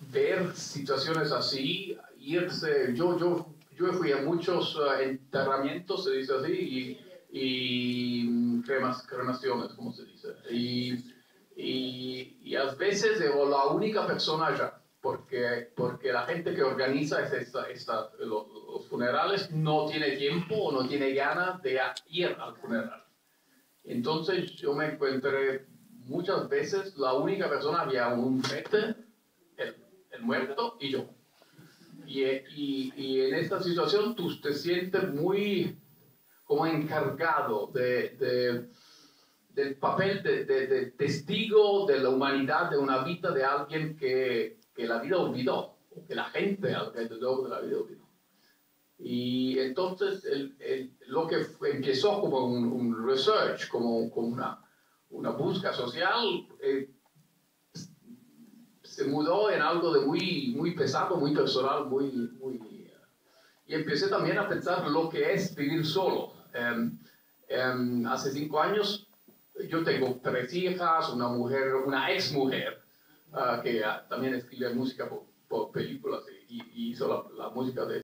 ver situaciones así, irse, yo, yo, yo fui a muchos eh, enterramientos, se dice así, y, y mm, cremas, cremaciones, como se dice. Y, y, y a veces era la única persona allá, porque, porque la gente que organiza esta, esta, los, los funerales no tiene tiempo o no tiene ganas de ir al funeral. Entonces yo me encontré muchas veces la única persona había un fete, el, muerto y yo. Y, y, y, en esta situación tú te sientes muy como encargado de, de, del papel de, de, testigo de la humanidad de una vida de alguien que, que la vida olvidó, o que la gente alrededor de la vida olvidó. Y entonces el, el, lo que empezó como un, un research, como, como una, una, búsqueda social, eh, se mudó en algo de muy, muy pesado, muy personal, muy, muy... y empecé también a pensar lo que es vivir solo. Um, um, hace cinco años yo tengo tres hijas, una mujer, una ex mujer, uh, que uh, también escribe música por, por películas y, y hizo la, la música de